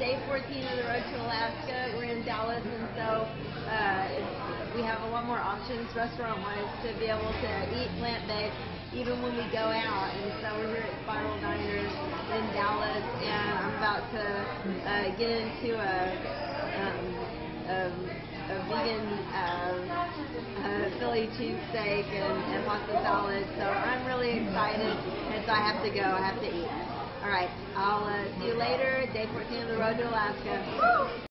day 14 of the road to Alaska. We're in Dallas, and so uh, we have a lot more options restaurant-wise to be able to eat plant-based even when we go out. And so we're here at Spiral Diners in Dallas, and I'm about to uh, get into a, um, a, a vegan uh, uh, Philly cheesesteak and, and pasta salad. So I'm really excited, and so I have to go. I have to eat. All right. I'll uh, see you later. Day 14 of the road to Alaska. Woo!